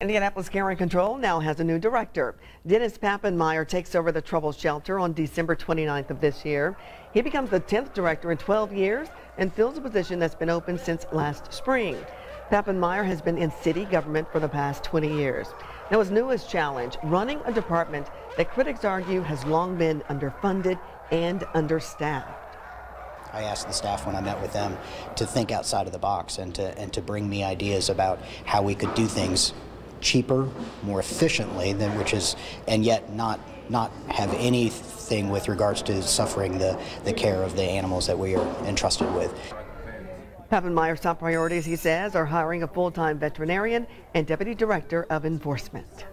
Indianapolis Care and Control now has a new director. Dennis Pappenmeyer takes over the troubled Shelter on December 29th of this year. He becomes the 10th director in 12 years and fills a position that's been open since last spring. Pappenmeyer has been in city government for the past 20 years. Now his newest challenge, running a department that critics argue has long been underfunded and understaffed. I asked the staff when I met with them to think outside of the box and to and to bring me ideas about how we could do things cheaper, more efficiently than which is, and yet not not have anything with regards to suffering the, the care of the animals that we are entrusted with. Pappenmeyer's top priorities, he says, are hiring a full-time veterinarian and deputy director of enforcement.